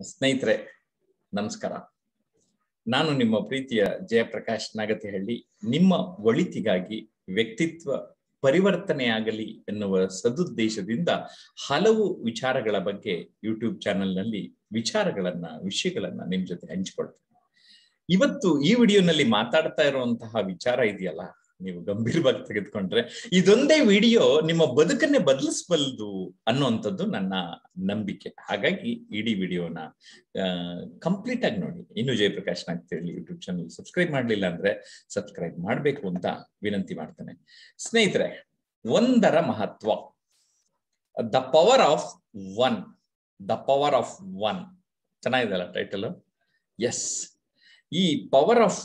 ಸ್ನೇಹಿತರೆ, ನಮಸ್ಕಾರ. ನಾನು ನಿಮ್ಮ ಪ್ರೀತಿಯ ಜಯಪ್ರಕಾಶ್ ನಾಗತಿಹಳ್ಳಿ. ನಿಮ್ಮ ಒಳಿತಿಗಾಗಿ ವ್ಯಕ್ತಿತ್ವ ಪರಿವರ್ತನೆಯಾಗಲಿ ಎನ್ನುವ ಸದುದ್ದೇಶದಿಂದ ಹಲವು ವಿಚಾರಗಳ ಬಗ್ಗೆ ಯೂಟ್ಯೂಬ್ ಚಾನೆಲ್ನಲ್ಲಿ ವಿಚಾರಗಳನ್ನ, ವಿಷಯಗಳನ್ನ ನಿಮ್ ಜೊತೆ ಹಂಚಿಕೊಳ್ತೇನೆ. ಇವತ್ತು ಈ ವಿಡಿಯೋನಲ್ಲಿ ಮಾತಾಡ್ತಾ ಇರುವಂತಹ ವಿಚಾರ ಇದೆಯಲ್ಲ ನೀವು ಗಂಭೀರವಾಗಿ ತೆಗೆದುಕೊಂಡ್ರೆ, ಇದೊಂದೇ ವಿಡಿಯೋ ನಿಮ್ಮ ಬದುಕನ್ನೇ ಬದಲಿಸಬಲ್ಲದು ಅನ್ನುವಂಥದ್ದು ನನ್ನ ನಂಬಿಕೆ. ಹಾಗಾಗಿ ಇಡೀ ವಿಡಿಯೋನ ಕಂಪ್ಲೀಟ್ ಆಗಿ ನೋಡಿ. ಇನ್ನು Jayaprakash Nagathihalli YouTube channel subscribe ಮಾಡಲಿಲ್ಲ ಅಂದ್ರೆ ಸಬ್ಸ್ಕ್ರೈಬ್ ಮಾಡಬೇಕು ಅಂತ ವಿನಂತಿ ಮಾಡ್ತೇನೆ. ಸ್ನೇಹಿತರೆ, ಒಂದರ ಮಹತ್ವ. The power of one the power of one ಚೆನ್ನಾಗಿದೆಲ್ಲ title S ಈ ಪವರ್ ಆಫ್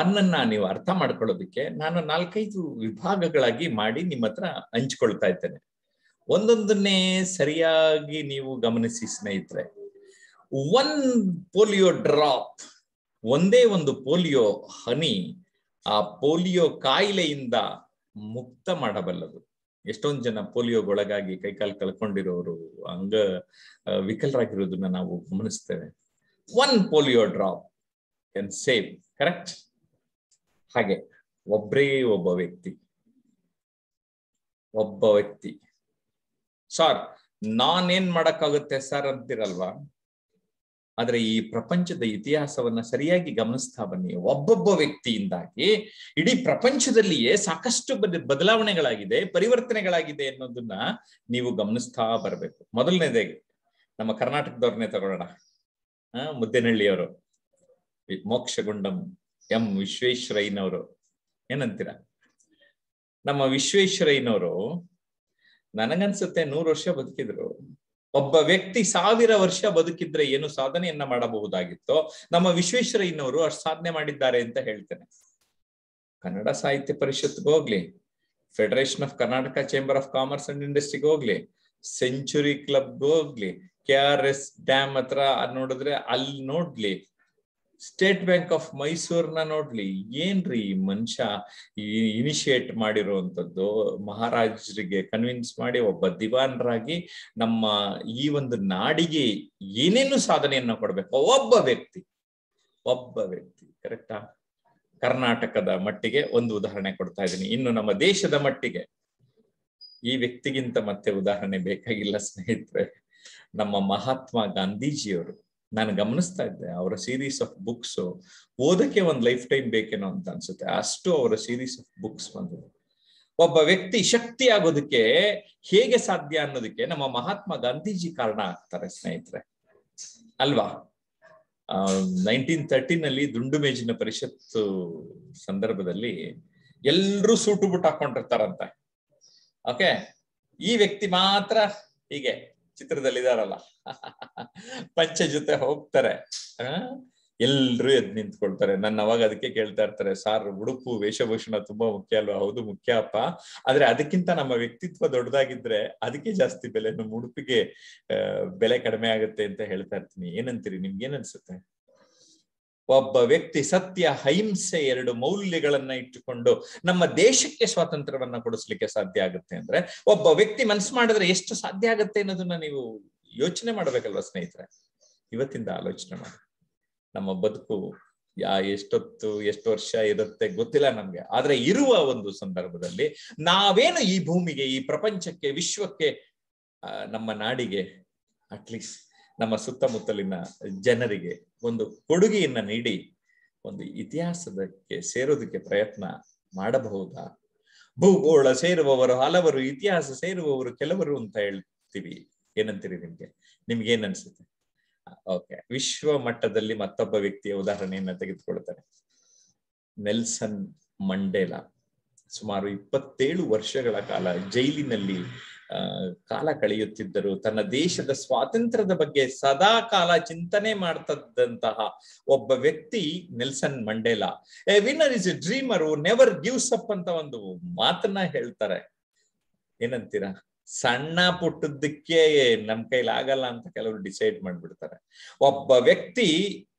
ಒನ್ ಅನ್ನ ನೀವು ಅರ್ಥ ಮಾಡ್ಕೊಳ್ಳೋದಕ್ಕೆ ನಾನು ನಾಲ್ಕೈದು ವಿಭಾಗಗಳಾಗಿ ಮಾಡಿ ನಿಮ್ಮ ಹತ್ರ ಹಂಚ್ಕೊಳ್ತಾ ಇದ್ದೇನೆ. ಒಂದೊಂದನ್ನೇ ಸರಿಯಾಗಿ ನೀವು ಗಮನಿಸಿ ಸ್ನೇಹಿತರೆ. ಒನ್ ಪೋಲಿಯೋ ಡ್ರಾಪ್ ಒಂದೇ ಒಂದು ಪೋಲಿಯೋ ಹನಿ ಆ ಪೋಲಿಯೋ ಕಾಯಿಲೆಯಿಂದ ಮುಕ್ತ ಮಾಡಬಲ್ಲದು. ಎಷ್ಟೊಂದು ಜನ ಪೋಲಿಯೋಗೊಳಗಾಗಿ ಕೈಕಾಲು ಕಳ್ಕೊಂಡಿರೋರು ಅಂಗ ವಿಕಲರಾಗಿರೋದನ್ನ ನಾವು ಗಮನಿಸ್ತೇವೆ. One polio drop can save correct ಹಾಗೆ ಒಬ್ಬರೇ ಒಬ್ಬ ವ್ಯಕ್ತಿ. ಒಬ್ಬ ವ್ಯಕ್ತಿ. ಸರ್ ನಾನೇನ್ ಮಾಡಕ್ಕಾಗುತ್ತೆ ಸರ್ ಅಂತಿರಲ್ವಾ? ಆದ್ರೆ ಈ ಪ್ರಪಂಚದ ಇತಿಹಾಸವನ್ನ ಸರಿಯಾಗಿ ಗಮನಿಸ್ತಾ ಬನ್ನಿ. ಒಬ್ಬೊಬ್ಬ ವ್ಯಕ್ತಿಯಿಂದಾಗಿ ಇಡೀ ಪ್ರಪಂಚದಲ್ಲಿಯೇ ಸಾಕಷ್ಟು ಬದಲಾವಣೆಗಳಾಗಿದೆ, ಪರಿವರ್ತನೆಗಳಾಗಿದೆ ಅನ್ನೋದನ್ನ ನೀವು ಗಮನಿಸ್ತಾ ಬರಬೇಕು. ಮೊದಲನೇದಾಗಿ, ನಮ್ಮ ಕರ್ನಾಟಕದವ್ರನ್ನೇ ತಗೊಳ್ಳೋಣ. ಮುದ್ದೇನಹಳ್ಳಿಯವರು. ಮೋಕ್ಷಗುಂಡಂ ಎಂ ವಿಶ್ವೇಶ್ವರಯ್ಯನವರು. ಏನಂತೀರ? ನಮ್ಮ ವಿಶ್ವೇಶ್ವರಯ್ಯನವರು ನನಗನ್ಸುತ್ತೆ ನೂರು ವರ್ಷ ಬದುಕಿದ್ರು. ಒಬ್ಬ ವ್ಯಕ್ತಿ ಸಾವಿರ ವರ್ಷ ಬದುಕಿದ್ರೆ ಏನು ಸಾಧನೆಯನ್ನ ಮಾಡಬಹುದಾಗಿತ್ತೋ ನಮ್ಮ ವಿಶ್ವೇಶ್ವರಯ್ಯನವರು ಅಷ್ಟು ಸಾಧನೆ ಮಾಡಿದ್ದಾರೆ ಅಂತ ಹೇಳ್ತೇನೆ. ಕನ್ನಡ ಸಾಹಿತ್ಯ ಪರಿಷತ್ಗೆ ಹೋಗ್ಲಿ federation of Karnataka chamber of commerce and ಇಂಡಸ್ಟ್ರಿಗೆ ಹೋಗ್ಲಿ ಸೆಂಚುರಿ ಕ್ಲಬ್ಗೆ ಹೋಗ್ಲಿ ಕೆ ಆರ್ ಎಸ್ ಡ್ಯಾಮ್ ಹತ್ರ ನೋಡಿದ್ರೆ ಅಲ್ಲಿ ನೋಡ್ಲಿ ಸ್ಟೇಟ್ ಬ್ಯಾಂಕ್ ಆಫ್ ಮೈಸೂರ್ನ ನೋಡ್ಲಿ, ಏನ್ರಿ ಮನುಷ್ಯ ಇನಿಷಿಯೇಟ್ ಮಾಡಿರುವಂತದ್ದು ಮಹಾರಾಜರಿಗೆ ಕನ್ವಿನ್ಸ್ ಮಾಡಿ ಒಬ್ಬ ದಿವಾನ್ರಾಗಿ ನಮ್ಮ ಈ ಒಂದು ನಾಡಿಗೆ ಏನೇನು ಸಾಧನೆಯನ್ನ ಕೊಡ್ಬೇಕು? ಒಬ್ಬ ವ್ಯಕ್ತಿ ಒಬ್ಬ ವ್ಯಕ್ತಿ ಕರೆಕ್ಟಾ ಕರ್ನಾಟಕದ ಮಟ್ಟಿಗೆ ಒಂದು ಉದಾಹರಣೆ ಕೊಡ್ತಾ ಇದ್ದೀನಿ. ಇನ್ನು ನಮ್ಮ ದೇಶದ ಮಟ್ಟಿಗೆ ಈ ವ್ಯಕ್ತಿಗಿಂತ ಮತ್ತೆ ಉದಾಹರಣೆ ಬೇಕಾಗಿಲ್ಲ ಸ್ನೇಹಿತರೆ. ನಮ್ಮ ಮಹಾತ್ಮ ಗಾಂಧೀಜಿಯವರು ನಾನು ಗಮನಿಸ್ತಾ ಇದ್ದೆ, ಅವರ ಸೀರೀಸ್ ಆಫ್ ಬುಕ್ಸ್ ಓದಕ್ಕೆ ಒಂದು ಲೈಫ್ ಟೈಮ್ ಬೇಕೇನೋ ಅಂತ ಅನ್ಸುತ್ತೆ. ಅಷ್ಟು ಅವರ ಸೀರೀಸ್ ಆಫ್ ಬುಕ್ಸ್ ಬಂದಿದೆ. ಒಬ್ಬ ವ್ಯಕ್ತಿ ಶಕ್ತಿ ಆಗೋದಕ್ಕೆ ಹೇಗೆ ಸಾಧ್ಯ ಅನ್ನೋದಕ್ಕೆ ನಮ್ಮ ಮಹಾತ್ಮ ಗಾಂಧೀಜಿ ಕಾರಣ ಆಗ್ತಾರೆ ಸ್ನೇಹಿತರೆ. ಅಲ್ವಾ? ನೈನ್ಟೀನ್ ಅಲ್ಲಿ ದುಂಡು ಮೇಜಿನ ಪರಿಷತ್ತು ಸಂದರ್ಭದಲ್ಲಿ ಎಲ್ರೂ ಸೂಟು ಬುಟ್ ಹಾಕೊಂಡಿರ್ತಾರಂತೆ. ಓಕೆ ಈ ವ್ಯಕ್ತಿ ಮಾತ್ರ ಹೀಗೆ ಚಿತ್ರದಲ್ಲಿದಾರಲ್ಲ. ಪಂಚ ಜೊತೆ ಹೋಗ್ತಾರೆ. ಎಲ್ರು ಎದ್ ನಿಂತ್ಕೊಳ್ತಾರೆ. ನನ್ನ ಅವಾಗ ಅದಕ್ಕೆ ಕೇಳ್ತಾ ಇರ್ತಾರೆ, ಸಾರ್, ಉಡುಪು, ವೇಷಭೂಷಣ ತುಂಬಾ ಮುಖ್ಯ ಅಲ್ವಾ? ಹೌದು, ಮುಖ್ಯ ಅಪ್ಪ. ಆದ್ರೆ ಅದಕ್ಕಿಂತ ನಮ್ಮ ವ್ಯಕ್ತಿತ್ವ ದೊಡ್ಡದಾಗಿದ್ರೆ ಅದಕ್ಕೆ ಜಾಸ್ತಿ ಬೆಲೆ ನಮ್ಮ ಉಡುಪಿಗೆ ಬೆಲೆ ಕಡಿಮೆ ಆಗುತ್ತೆ ಅಂತ ಹೇಳ್ತಾ ಇರ್ತೀನಿ. ಏನಂತೀರಿ? ನಿಮ್ಗೆ ಏನ್ ಅನ್ಸುತ್ತೆ? ಒಬ್ಬ ವ್ಯಕ್ತಿ ಸತ್ಯ, ಅಹಿಂಸೆ ಎರಡು ಮೌಲ್ಯಗಳನ್ನ ಇಟ್ಟುಕೊಂಡು ನಮ್ಮ ದೇಶಕ್ಕೆ ಸ್ವಾತಂತ್ರ್ಯವನ್ನ ಕೊಡಿಸ್ಲಿಕ್ಕೆ ಸಾಧ್ಯ ಆಗುತ್ತೆ ಅಂದ್ರೆ ಒಬ್ಬ ವ್ಯಕ್ತಿ ಮನ್ಸು ಮಾಡಿದ್ರೆ ಎಷ್ಟು ಸಾಧ್ಯ ಆಗುತ್ತೆ ಅನ್ನೋದನ್ನ ನೀವು ಯೋಚನೆ ಮಾಡ್ಬೇಕಲ್ವ ಸ್ನೇಹಿತರೆ? ಇವತ್ತಿಂದ ಆಲೋಚನೆ ಮಾಡಿ. ನಮ್ಮ ಬದುಕು ಯಾ ಎಷ್ಟೊತ್ತು, ಎಷ್ಟು ವರ್ಷ ಇರುತ್ತೆ ಗೊತ್ತಿಲ್ಲ ನಮ್ಗೆ. ಆದ್ರೆ ಇರುವ ಒಂದು ಸಂದರ್ಭದಲ್ಲಿ ನಾವೇನು ಈ ಭೂಮಿಗೆ, ಈ ಪ್ರಪಂಚಕ್ಕೆ, ವಿಶ್ವಕ್ಕೆ ನಮ್ಮ ನಾಡಿಗೆ ಅಟ್ಲೀಸ್ಟ್ ನಮ್ಮ ಸುತ್ತಮುತ್ತಲಿನ ಜನರಿಗೆ ಒಂದು ಕೊಡುಗೆಯನ್ನ ನೀಡಿ, ಒಂದು ಇತಿಹಾಸದಕ್ಕೆ ಸೇರೋದಕ್ಕೆ ಪ್ರಯತ್ನ ಮಾಡಬಹುದಾ? ಭೂಗೋಳ ಸೇರುವವರು, ಹಲವರು, ಇತಿಹಾಸ ಸೇರುವವರು ಕೆಲವರು ಅಂತ ಹೇಳ್ತೀವಿ. ಏನಂತೀರಿ ನಿಮ್ಗೆ? ನಿಮ್ಗೆ ಏನ್ ಓಕೆ, ವಿಶ್ವ ಮಟ್ಟದಲ್ಲಿ ಮತ್ತೊಬ್ಬ ವ್ಯಕ್ತಿಯ ಉದಾಹರಣೆಯನ್ನ ತೆಗೆದುಕೊಳ್ತಾರೆ ನೆಲ್ಸನ್ ಮಂಡೇಲಾ. ಸುಮಾರು ಇಪ್ಪತ್ತೇಳು ವರ್ಷಗಳ ಕಾಲ ಜೈಲಿನಲ್ಲಿ ಕಾಲ ಕಳೆಯುತ್ತಿದ್ದರು. ತನ್ನ ದೇಶದ ಸ್ವಾತಂತ್ರ್ಯದ ಬಗ್ಗೆ ಸದಾ ಕಾಲ ಚಿಂತನೆ ಮಾಡ್ತದ್ದಂತಹ ಒಬ್ಬ ವ್ಯಕ್ತಿ Nelson Mandela. A winner is a dreamer never gives up ಅಂತ ಒಂದು ಮಾತನ್ನ ಹೇಳ್ತಾರೆ. ಏನಂತೀರಾ? ಸಣ್ಣ ಪುಟ್ಟದಕ್ಕೆ ನಮ್ ಕೈಲಿ ಆಗಲ್ಲ ಅಂತ ಕೆಲವರು ಡಿಸೈಡ್ ಮಾಡ್ಬಿಡ್ತಾರೆ. ಒಬ್ಬ ವ್ಯಕ್ತಿ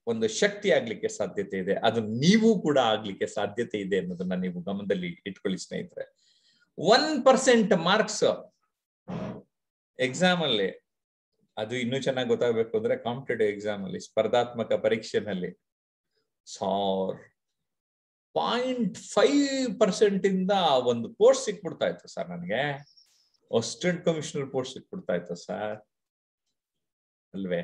ಒಂದು ಶಕ್ತಿ ಆಗ್ಲಿಕ್ಕೆ ಸಾಧ್ಯತೆ ಇದೆ. ಅದು ನೀವು ಕೂಡ ಆಗ್ಲಿಕ್ಕೆ ಸಾಧ್ಯತೆ ಇದೆ ಅನ್ನೋದನ್ನ ನೀವು ಗಮನದಲ್ಲಿ ಇಟ್ಕೊಳ್ಳಿ ಸ್ನೇಹಿತರೆ. ಒನ್ ಪರ್ಸೆಂಟ್ ಮಾರ್ಕ್ಸ್ ಎಕ್ಸಾಮ್ ಅಲ್ಲಿ ಅದು ಇನ್ನೂ ಚೆನ್ನಾಗಿ ಗೊತ್ತಾಗಬೇಕು ಅಂದ್ರೆ ಕಾಂಪಿಟೇಟಿವ್ ಎಕ್ಸಾಮ್ ಅಲ್ಲಿ, ಸ್ಪರ್ಧಾತ್ಮಕ ಪರೀಕ್ಷೆನಲ್ಲಿ. ಸಾರ್ ಪಾಯಿಂಟ್ ಫೈವ್ ಪರ್ಸೆಂಟ್ ಇಂದ ಒಂದು ಪೋಸ್ಟ್ ಸಿಕ್ಬಿಡ್ತಾ ಇತ್ತು ಸರ್ ನನಗೆ. ಅಸಿಸ್ಟೆಂಟ್ ಕಮಿಷನರ್ ಪೋಸ್ಟ್ ಸಿಕ್ಬಿಡ್ತಾ ಇತ್ತು ಸರ್ ಅಲ್ವೇ?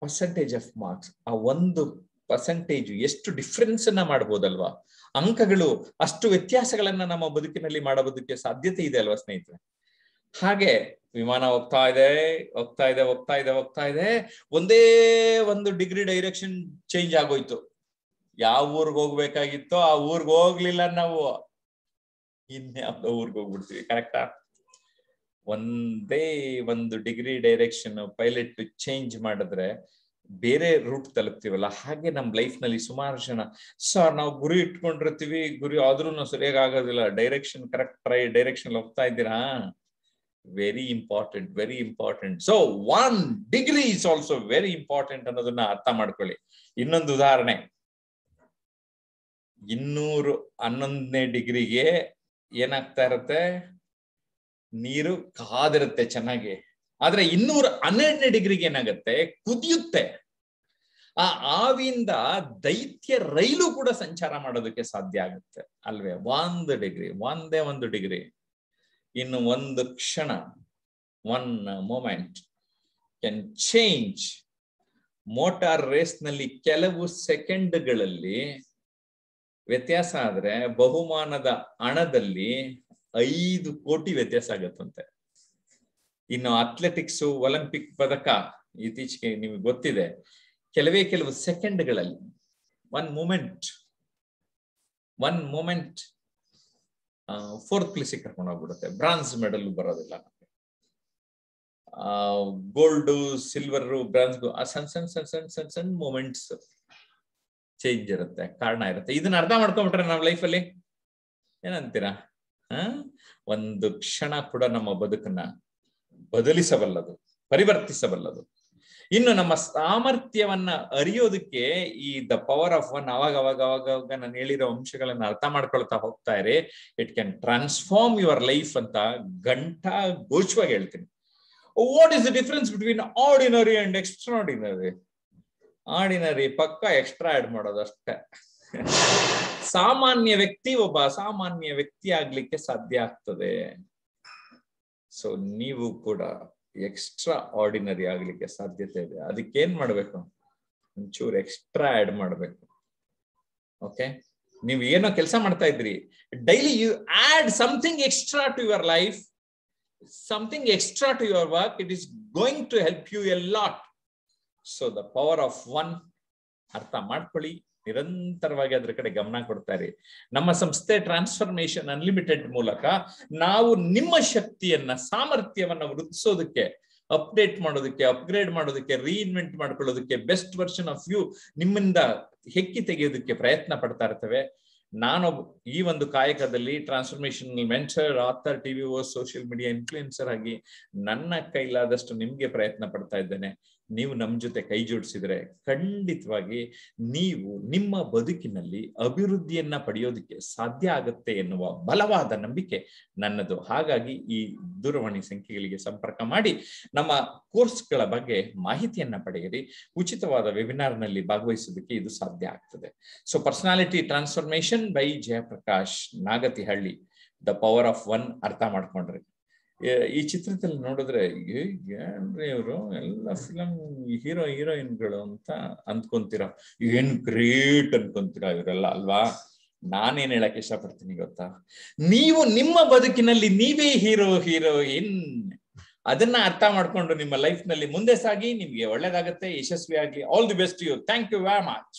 ಪರ್ಸೆಂಟೇಜ್ ಆಫ್ ಮಾರ್ಕ್ಸ್ ಆ ಒಂದು ಪರ್ಸೆಂಟೇಜ್ ಎಷ್ಟು ಡಿಫ್ರೆನ್ಸ್ ಅನ್ನ ಮಾಡ್ಬೋದಲ್ವಾ? ಅಂಕಗಳು ಅಷ್ಟು ವ್ಯತ್ಯಾಸಗಳನ್ನ ನಮ್ಮ ಬದುಕಿನಲ್ಲಿ ಮಾಡೋದಕ್ಕೆ ಸಾಧ್ಯತೆ ಇದೆ ಅಲ್ವಾ ಸ್ನೇಹಿತರೆ? ಹಾಗೆ ವಿಮಾನ ಹೋಗ್ತಾ ಇದೆ ಹೋಗ್ತಾ ಇದೆ ಹೋಗ್ತಾ ಇದೆ ಹೋಗ್ತಾ ಇದೆ. ಒಂದೇ ಒಂದು ಡಿಗ್ರಿ ಡೈರೆಕ್ಷನ್ ಚೇಂಜ್ ಆಗೋಯ್ತು. ಯಾವ ಊರ್ಗ್ ಹೋಗ್ಬೇಕಾಗಿತ್ತೋ ಆ ಊರ್ಗ್ ಹೋಗ್ಲಿಲ್ಲ ನಾವು. ಇನ್ಯಾವ್ದೋ ಊರ್ಗ್ ಹೋಗ್ಬಿಡ್ತೀವಿ, ಕರೆಕ್ಟಾ? ಒಂದೇ ಒಂದು ಡಿಗ್ರಿ ಡೈರೆಕ್ಷನ್ ಪೈಲಟ್ ಚೇಂಜ್ ಮಾಡಿದ್ರೆ ಬೇರೆ ರೂಟ್ ತಲುಪ್ತೀವಲ್ಲ, ಹಾಗೆ ನಮ್ ಲೈಫ್ನಲ್ಲಿ ಸುಮಾರು ಜನ. ಸರ್, ನಾವು ಗುರಿ ಇಟ್ಕೊಂಡಿರ್ತೀವಿ, ಗುರಿ ಆದ್ರೂ ಸರಿಯಾಗಿ ಆಗೋದಿಲ್ಲ. ಡೈರೆಕ್ಷನ್, ಕರೆಕ್ಟ್ ಟ್ರೈ ಡೈರೆಕ್ಷನ್ ಹೋಗ್ತಾ ಇದ್ದೀರಾ? Very important very important so one degree is also very important ಅನ್ನೋದನ್ನ ಅರ್ಥ ಮಾಡ್ಕೊಳ್ಳಿ. ಇನ್ನೊಂದು ಉದಾಹರಣೆ. ಇನ್ನೂರು ಹನ್ನೊಂದನೇ ಡಿಗ್ರಿಗೆ ಏನಾಗ್ತಾ ಇರುತ್ತೆ? ನೀರು ಕಾದಿರುತ್ತೆ ಚೆನ್ನಾಗಿ. ಆದ್ರೆ ಇನ್ನೂರ ಹನ್ನೆರಡನೇ ಡಿಗ್ರಿಗೆ ಏನಾಗುತ್ತೆ? ಕುದಿಯುತ್ತೆ. ಆ ಆವಿಯಿಂದ ದೈತ್ಯ ರೈಲು ಕೂಡ ಸಂಚಾರ ಮಾಡೋದಕ್ಕೆ ಸಾಧ್ಯ ಆಗುತ್ತೆ. ಅಲ್ವೇ? ಒಂದು ಡಿಗ್ರಿ, ಒಂದೇ ಒಂದು ಡಿಗ್ರಿ. ಇನ್ನು ಒಂದು ಕ್ಷಣ one moment can change motor ರೇಸ್ನಲ್ಲಿ ಕೆಲವು ಸೆಕೆಂಡ್ಗಳಲ್ಲಿ ವ್ಯತ್ಯಾಸ ಆದರೆ ಬಹುಮಾನದ ಹಣದಲ್ಲಿ ಐದು ಕೋಟಿ ವ್ಯತ್ಯಾಸ ಆಗತ್ತಂತೆ. ಇನ್ನು ಅಥ್ಲೆಟಿಕ್ಸ್ ಒಲಿಂಪಿಕ್ ಪದಕ ಇತ್ತೀಚೆಗೆ ನಿಮಗೆ ಗೊತ್ತಿದೆ. ಕೆಲವೇ ಕೆಲವು ಸೆಕೆಂಡ್ಗಳಲ್ಲಿ one moment one moment fourth ಪ್ಲೇಸಿಗೆ ಕರ್ಕೊಂಡು ಹೋಗ್ಬಿಡುತ್ತೆ. ಬ್ರಾನ್ಸ್ ಮೆಡಲ್ ಬರೋದಿಲ್ಲ ನಮಗೆ. ಗೋಲ್ಡ್ ಸಿಲ್ವರ್ ಬ್ರಾನ್ಸ್ ಸಣ್ಣ ಸಣ್ಣ ಸಣ್ಣ ಸಣ್ಣ ಸಣ್ಣ ಸಣ್ಣ ಮೂಮೆಂಟ್ಸ್ ಚೇಂಜ್ ಇರುತ್ತೆ, ಕಾರಣ ಇರುತ್ತೆ. ಇದನ್ನ ಅರ್ಥ ಮಾಡ್ಕೊಂಡ್ಬಿಟ್ರೆ ನಾವು ಲೈಫಲ್ಲಿ ಏನಂತೀರಾ? ಹ? ಒಂದು ಕ್ಷಣ ಕೂಡ ನಮ್ಮ ಬದುಕನ್ನ ಬದಲಿಸಬಲ್ಲದು, ಪರಿವರ್ತಿಸಬಲ್ಲದು. ಇನ್ನು ನಮ್ಮ ಸಾಮರ್ಥ್ಯವನ್ನ ಅರಿಯೋದಕ್ಕೆ ಈ ದ ಪವರ್ ಆಫ್ ಒನ್ ಅವಾಗ ಅವಾಗ ಅವಾಗ ಅವಾಗ ನಾನು ಹೇಳಿರೋ ಅಂಶಗಳನ್ನ ಅರ್ಥ ಮಾಡ್ಕೊಳ್ತಾ ಹೋಗ್ತಾ ಇರಿ. It can transform your life ಅಂತ ಗಂಟಾ ಗೋಚವಾಗಿ ಹೇಳ್ತೀನಿ. What is the difference between ordinary and extraordinary ordinary ಪಕ್ಕ ಎಕ್ಸ್ಟ್ರಾ ಆಡ್ ಮಾಡೋದು ಅಷ್ಟೇ. ಸಾಮಾನ್ಯ ವ್ಯಕ್ತಿ ಒಬ್ಬ ಅಸಾಮಾನ್ಯ ವ್ಯಕ್ತಿ ಆಗ್ಲಿಕ್ಕೆ ಸಾಧ್ಯ ಆಗ್ತದೆ. ಸೊ ನೀವು ಕೂಡ ಎಕ್ಸ್ಟ್ರಾ ಆರ್ಡಿನರಿ ಆಗ್ಲಿಕ್ಕೆ ಸಾಧ್ಯತೆ ಇದೆ. ಅದಕ್ಕೆ ಏನ್ ಮಾಡ್ಬೇಕು? ಒಂಚೂರು ಎಕ್ಸ್ಟ್ರಾ ಆಡ್ ಮಾಡ್ಬೇಕು. ಓಕೆ ನೀವು ಏನೋ ಕೆಲಸ ಮಾಡ್ತಾ ಇದ್ರಿ. Daily you add something extra to your life something extra to your work it is going to help you a lot so the power of one ಅರ್ಥ ಮಾಡ್ಕೊಳ್ಳಿ. ನಿರಂತರವಾಗಿ ಅದ್ರ ಕಡೆ ಗಮನ ಕೊಡ್ತಾರೆ ನಮ್ಮ ಸಂಸ್ಥೆ ಟ್ರಾನ್ಸ್ಫರ್ಮೇಶನ್ ಅನ್ಲಿಮಿಟೆಡ್ ಮೂಲಕ ನಾವು ನಿಮ್ಮ ಶಕ್ತಿಯನ್ನ, ಸಾಮರ್ಥ್ಯವನ್ನ ವೃದ್ಧಿಸೋದಕ್ಕೆ ಅಪ್ಡೇಟ್ ಮಾಡೋದಕ್ಕೆ ಅಪ್ಗ್ರೇಡ್ ಮಾಡೋದಕ್ಕೆ ರೀಇನ್ವೆಂಟ್ ಮಾಡ್ಕೊಳ್ಳೋದಕ್ಕೆ ಬೆಸ್ಟ್ ವರ್ಷನ್ ಆಫ್ ಯು ನಿಮ್ಮಿಂದ ಹೆಕ್ಕಿ ತೆಗೆಯೋದಕ್ಕೆ ಪ್ರಯತ್ನ ಪಡ್ತಾ ಇರ್ತವೆ. ನಾನು ಈ ಒಂದು ಕಾಯಕದಲ್ಲಿ ಟ್ರಾನ್ಸ್ಫರ್ಮೇಶನ್ ಮೆಂಟರ್ ಆಥರ್ ಟಿವಿ ಓ ಸೋಷಿಯಲ್ ಮೀಡಿಯಾ ಇನ್ಫ್ಲೂಯೆನ್ಸರ್ ಆಗಿ ನನ್ನ ಕೈಲಾದಷ್ಟು ನಿಮ್ಗೆ ಪ್ರಯತ್ನ ಪಡ್ತಾ ಇದ್ದೇನೆ. ನೀವು ನಮ್ಮ ಜೊತೆ ಕೈ ಜೋಡಿಸಿದ್ರೆ ಖಂಡಿತವಾಗಿ ನೀವು ನಿಮ್ಮ ಬದುಕಿನಲ್ಲಿ ಅಭಿವೃದ್ಧಿಯನ್ನ ಪಡೆಯೋದಕ್ಕೆ ಸಾಧ್ಯ ಆಗುತ್ತೆ ಎನ್ನುವ ಬಲವಾದ ನಂಬಿಕೆ ನನ್ನದು. ಹಾಗಾಗಿ ಈ ದೂರವಾಣಿ ಸಂಖ್ಯೆಗಳಿಗೆ ಸಂಪರ್ಕ ಮಾಡಿ ನಮ್ಮ ಕೋರ್ಸ್ಗಳ ಬಗ್ಗೆ ಮಾಹಿತಿಯನ್ನ ಪಡೆಯಿರಿ. ಉಚಿತವಾದ ವೆಬಿನಾರ್ನಲ್ಲಿ ಭಾಗವಹಿಸೋದಕ್ಕೆ ಇದು ಸಾಧ್ಯ ಆಗ್ತದೆ. So personality transformation by Jayaprakash Nagathihalli the power of one ಅರ್ಥ ಮಾಡ್ಕೊಂಡ್ರಿ. ಈ ಚಿತ್ರದಲ್ಲಿ ನೋಡಿದ್ರೆ ಏನ್ರಿ ಇವರು ಎಲ್ಲ ಫಿಲಂ ಹೀರೋ ಹೀರೋಯಿನ್ಗಳು ಅಂತ ಅಂದ್ಕೊಂತೀರ. ಏನ್ ಗ್ರೇಟ್ ಅನ್ಕೊಂತೀರ ಇವರೆಲ್ಲ, ಅಲ್ವಾ? ನಾನೇನ್ ಹೇಳಕ್ ಇಷ್ಟಪಡ್ತೀನಿ ಗೊತ್ತಾ? ನೀವು ನಿಮ್ಮ ಬದುಕಿನಲ್ಲಿ ನೀವೇ ಹೀರೋ ಹೀರೋಯಿನ್ ಅದನ್ನ ಅರ್ಥ ಮಾಡ್ಕೊಂಡು ನಿಮ್ಮ ಲೈಫ್ನಲ್ಲಿ ಮುಂದೆ ಸಾಗಿ, ನಿಮ್ಗೆ ಒಳ್ಳೇದಾಗತ್ತೆ ಯಶಸ್ವಿ ಆಗ್ಲಿ all the best you thank you very much